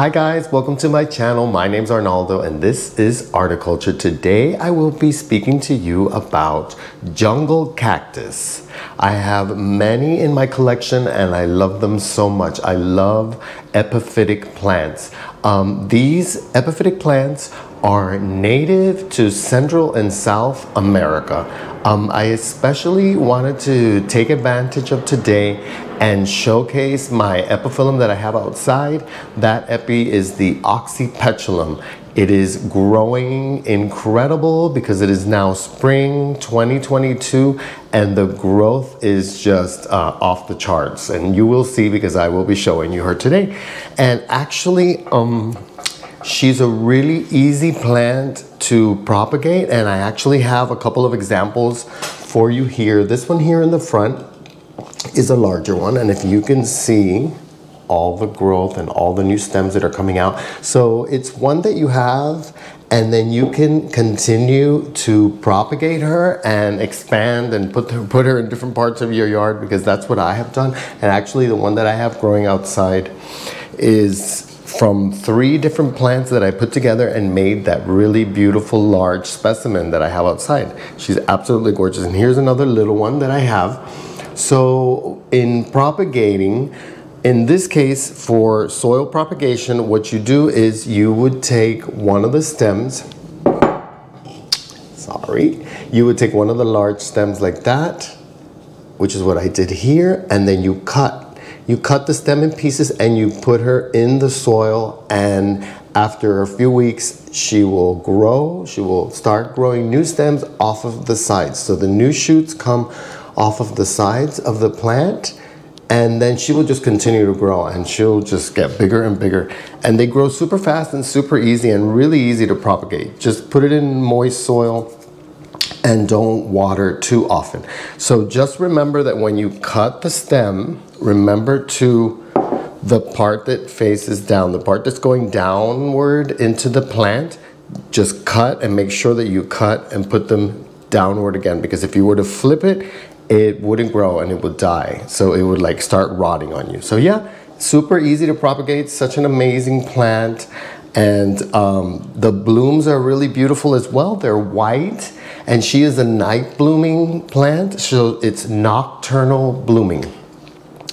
Hi guys, welcome to my channel. My name's Arnaldo and this is Articulture. Today I will be speaking to you about jungle cactus. I have many in my collection and I love them so much. I love epiphytic plants. Um, these epiphytic plants are native to Central and South America. Um, I especially wanted to take advantage of today and showcase my epiphyllum that I have outside. That epi is the Oxypetalum. It is growing incredible because it is now spring 2022 and the growth is just uh, off the charts. And you will see because I will be showing you her today. And actually, um, She's a really easy plant to propagate and I actually have a couple of examples for you here. This one here in the front is a larger one and if you can see all the growth and all the new stems that are coming out. So it's one that you have and then you can continue to propagate her and expand and put her, put her in different parts of your yard because that's what I have done. And actually the one that I have growing outside is from three different plants that I put together and made that really beautiful large specimen that I have outside. She's absolutely gorgeous. And here's another little one that I have. So in propagating, in this case, for soil propagation, what you do is you would take one of the stems, sorry, you would take one of the large stems like that, which is what I did here, and then you cut you cut the stem in pieces and you put her in the soil and after a few weeks, she will grow. She will start growing new stems off of the sides. So the new shoots come off of the sides of the plant and then she will just continue to grow and she'll just get bigger and bigger. And they grow super fast and super easy and really easy to propagate. Just put it in moist soil and don't water too often. So just remember that when you cut the stem, remember to the part that faces down, the part that's going downward into the plant, just cut and make sure that you cut and put them downward again because if you were to flip it, it wouldn't grow and it would die. So it would like start rotting on you. So yeah, super easy to propagate, such an amazing plant. And um, the blooms are really beautiful as well. They're white and she is a night blooming plant. So it's nocturnal blooming.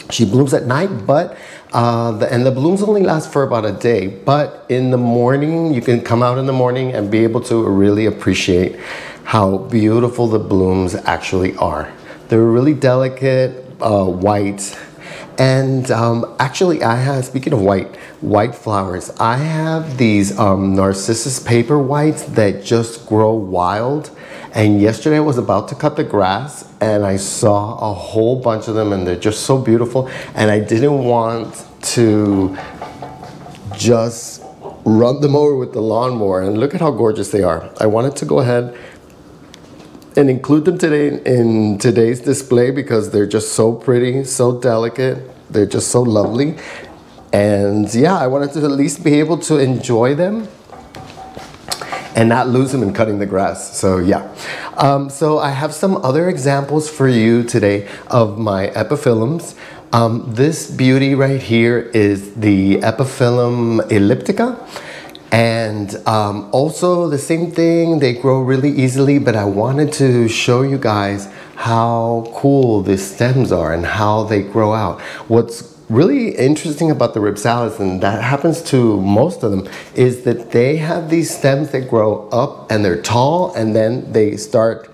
She blooms at night, but uh, the, and the blooms only last for about a day. But in the morning, you can come out in the morning and be able to really appreciate how beautiful the blooms actually are. They're really delicate, uh, white, and um, actually, I have, speaking of white, white flowers, I have these um, Narcissus paper whites that just grow wild. And yesterday I was about to cut the grass and I saw a whole bunch of them and they're just so beautiful. And I didn't want to just run them over with the lawnmower and look at how gorgeous they are. I wanted to go ahead and include them today in today's display because they're just so pretty, so delicate. They're just so lovely. And yeah, I wanted to at least be able to enjoy them and not lose them in cutting the grass. So yeah. Um, so I have some other examples for you today of my epiphyllums. Um, this beauty right here is the Epiphyllum elliptica. And um, also the same thing, they grow really easily, but I wanted to show you guys how cool the stems are and how they grow out. What's really interesting about the Rhipsalis, and that happens to most of them, is that they have these stems that grow up and they're tall and then they start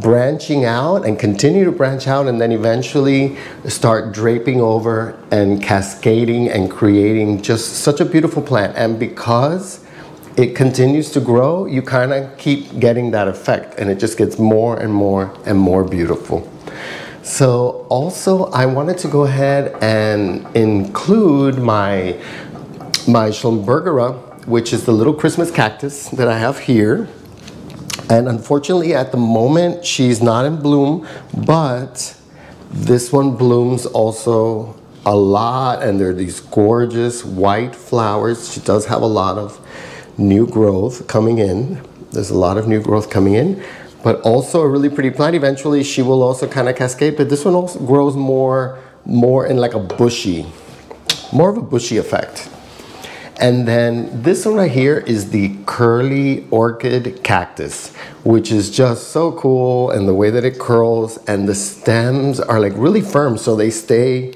branching out and continue to branch out and then eventually start draping over and cascading and creating just such a beautiful plant. And because it continues to grow, you kind of keep getting that effect and it just gets more and more and more beautiful. So also I wanted to go ahead and include my, my Schlumbergera, which is the little Christmas cactus that I have here. And unfortunately, at the moment, she's not in bloom, but this one blooms also a lot, and there are these gorgeous white flowers. She does have a lot of new growth coming in. There's a lot of new growth coming in, but also a really pretty plant. Eventually, she will also kind of cascade, but this one also grows more, more in like a bushy, more of a bushy effect. And then this one right here is the curly orchid cactus, which is just so cool and the way that it curls and the stems are like really firm so they stay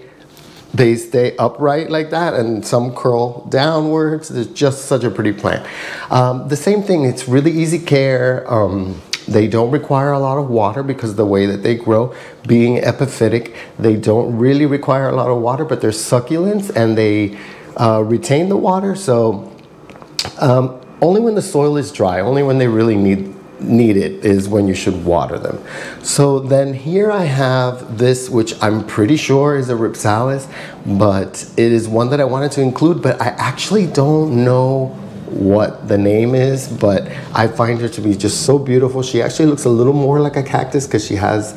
they stay upright like that and some curl downwards. It's just such a pretty plant. Um, the same thing, it's really easy care. Um, they don't require a lot of water because the way that they grow, being epiphytic, they don't really require a lot of water, but they're succulents and they uh, retain the water. So um, only when the soil is dry, only when they really need need it is when you should water them. So then here I have this, which I'm pretty sure is a Rhipsalis, but it is one that I wanted to include, but I actually don't know what the name is, but I find her to be just so beautiful. She actually looks a little more like a cactus because she has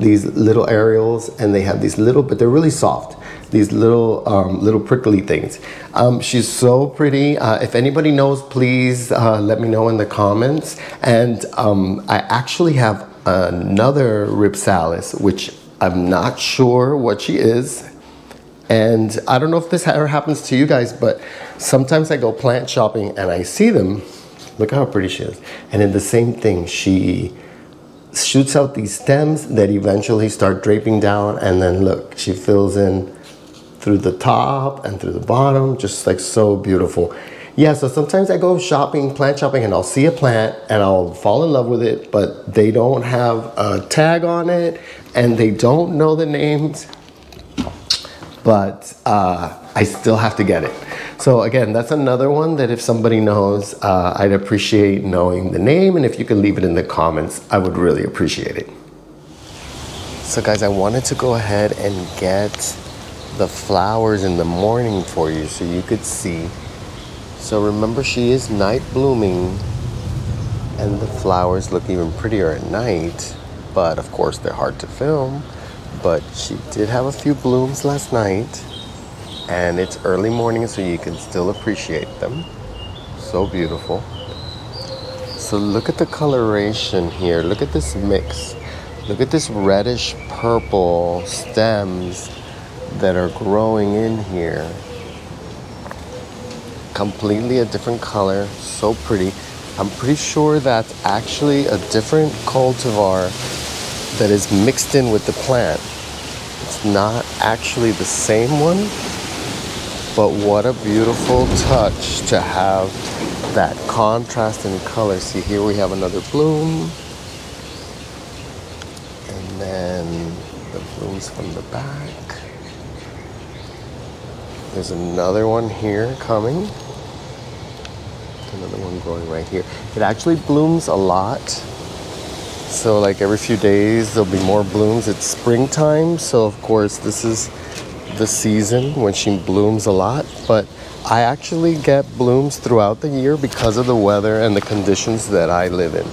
these little areoles and they have these little, but they're really soft these little um, little prickly things. Um, she's so pretty. Uh, if anybody knows, please uh, let me know in the comments. And um, I actually have another Rhipsalis, which I'm not sure what she is. And I don't know if this ever happens to you guys, but sometimes I go plant shopping and I see them. Look how pretty she is. And in the same thing, she shoots out these stems that eventually start draping down and then look, she fills in through the top and through the bottom, just like so beautiful. Yeah, so sometimes I go shopping, plant shopping, and I'll see a plant and I'll fall in love with it, but they don't have a tag on it and they don't know the names, but uh, I still have to get it. So again, that's another one that if somebody knows, uh, I'd appreciate knowing the name, and if you could leave it in the comments, I would really appreciate it. So guys, I wanted to go ahead and get the flowers in the morning for you so you could see. So remember she is night blooming and the flowers look even prettier at night. But of course they're hard to film. But she did have a few blooms last night and it's early morning so you can still appreciate them. So beautiful. So look at the coloration here. Look at this mix. Look at this reddish purple stems that are growing in here. Completely a different color, so pretty. I'm pretty sure that's actually a different cultivar that is mixed in with the plant. It's not actually the same one, but what a beautiful touch to have that contrast in color. See here we have another bloom. And then the blooms from the back. There's another one here coming. Another one growing right here. It actually blooms a lot. So like every few days there'll be more blooms. It's springtime, so of course this is the season when she blooms a lot. But I actually get blooms throughout the year because of the weather and the conditions that I live in,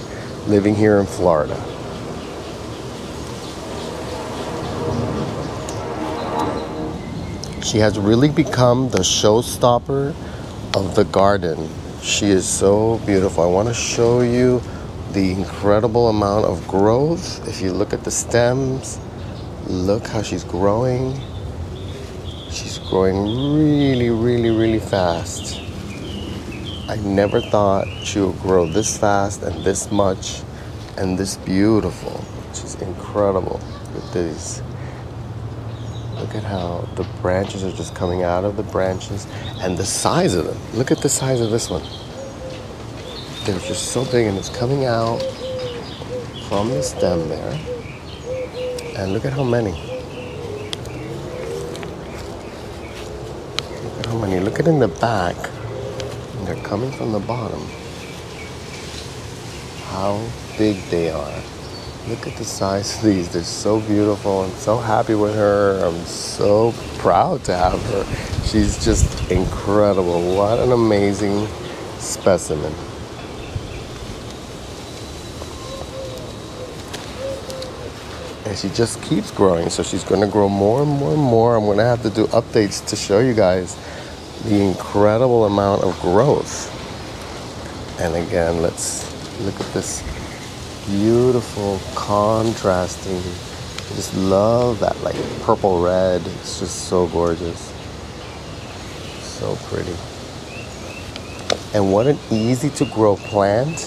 living here in Florida. She has really become the showstopper of the garden. She is so beautiful. I want to show you the incredible amount of growth. If you look at the stems, look how she's growing. She's growing really, really, really fast. I never thought she would grow this fast and this much and this beautiful, is incredible with these Look at how the branches are just coming out of the branches and the size of them. Look at the size of this one. They're just so big and it's coming out from the stem there. And look at how many. Look Look at in the back. And they're coming from the bottom. How big they are. Look at the size of these. They're so beautiful. I'm so happy with her. I'm so proud to have her. She's just incredible. What an amazing specimen. And she just keeps growing. So she's going to grow more and more and more. I'm going to have to do updates to show you guys the incredible amount of growth. And again, let's look at this beautiful contrasting. I just love that like purple red. It's just so gorgeous. So pretty. And what an easy to grow plant.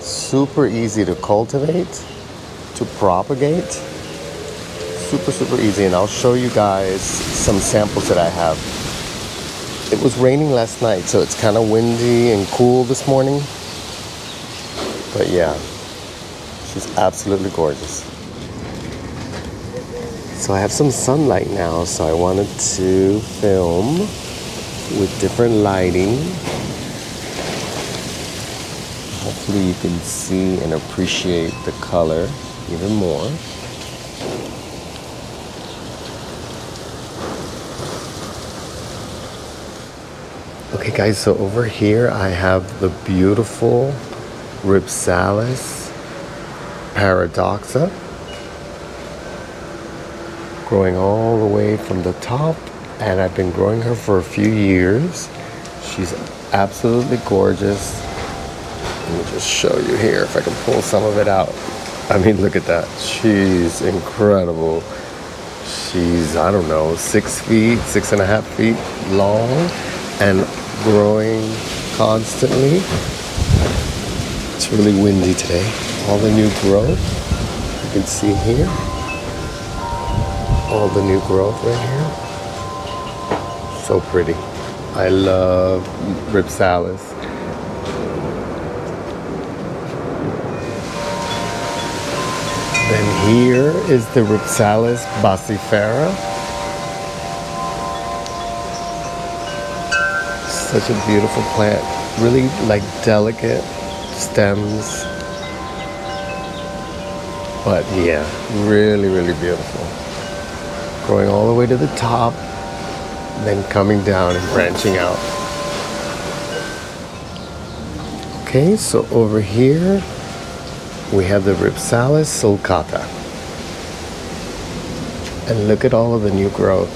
Super easy to cultivate, to propagate. Super, super easy. And I'll show you guys some samples that I have. It was raining last night, so it's kind of windy and cool this morning. But yeah, she's absolutely gorgeous. So I have some sunlight now, so I wanted to film with different lighting. Hopefully you can see and appreciate the color even more. Okay guys, so over here I have the beautiful Rhipsalis paradoxa growing all the way from the top and I've been growing her for a few years. She's absolutely gorgeous. Let me just show you here if I can pull some of it out. I mean, look at that. She's incredible. She's, I don't know, six feet, six and a half feet long and growing constantly. It's really windy today. All the new growth you can see here. All the new growth right here. So pretty. I love Rhipsalis. Then here is the Rhipsalis baccifera. Such a beautiful plant. Really like delicate stems. But yeah, really, really beautiful. Growing all the way to the top, then coming down and branching out. Okay, so over here we have the Rhipsalis sulcata. And look at all of the new growth,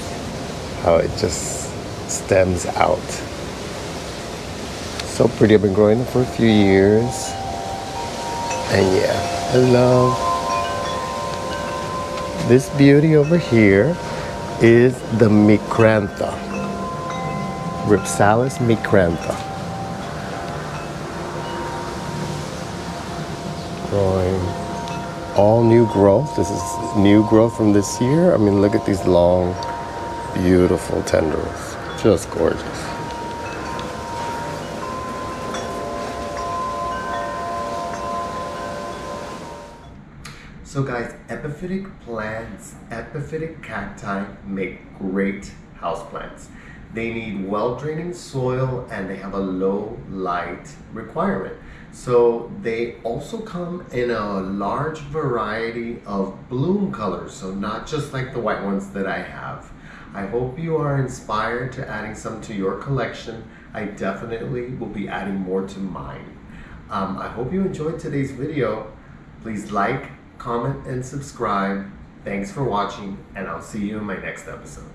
how it just stems out. So pretty. I've been growing them for a few years. And yeah, I love this beauty over here is the Micrantha. Rhipsalis micrantha. Growing all new growth. This is new growth from this year. I mean, look at these long, beautiful tendrils. Just gorgeous. So guys, epiphytic plants, epiphytic cacti make great houseplants. They need well-draining soil and they have a low light requirement. So they also come in a large variety of bloom colors, so not just like the white ones that I have. I hope you are inspired to adding some to your collection. I definitely will be adding more to mine. Um, I hope you enjoyed today's video. Please like, comment, and subscribe. Thanks for watching, and I'll see you in my next episode.